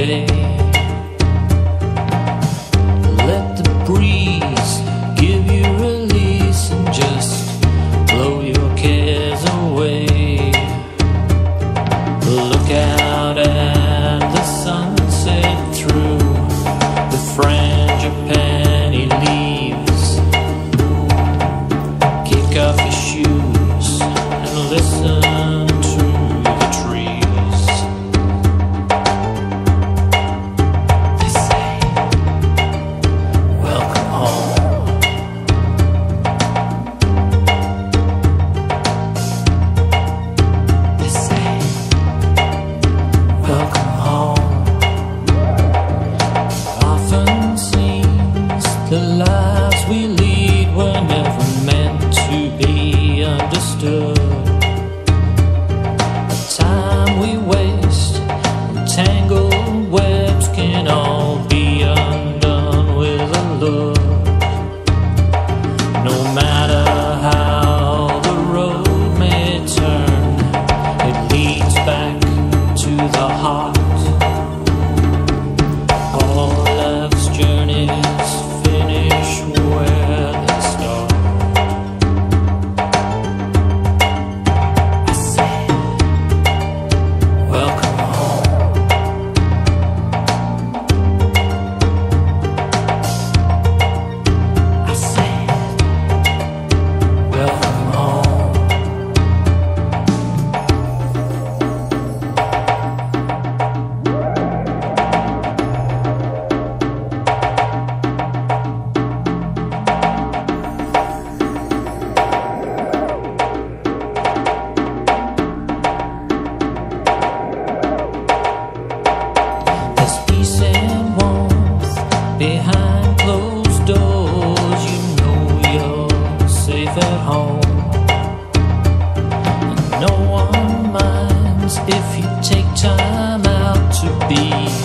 today. Let the breeze. alive. safe at home. And no one minds if you take time out to be.